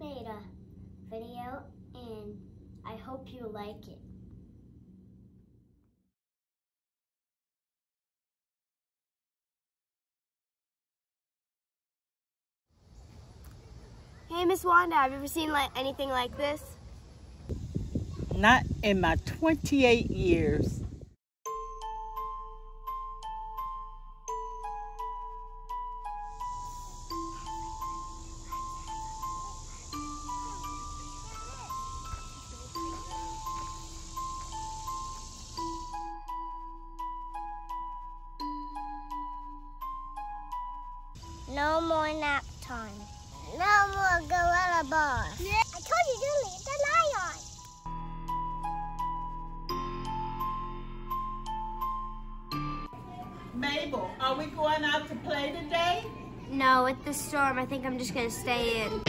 made a video and I hope you like it. Hey, Miss Wanda, have you ever seen like anything like this? Not in my 28 years. No more nap time. No more gorilla bars. I told you to leave the light on. Mabel, are we going out to play today? No, with the storm, I think I'm just gonna stay in.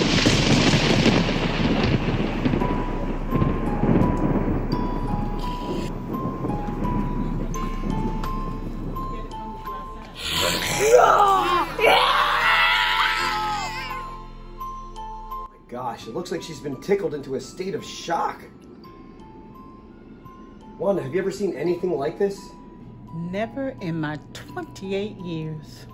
Gosh, it looks like she's been tickled into a state of shock. Wanda, have you ever seen anything like this? Never in my 28 years.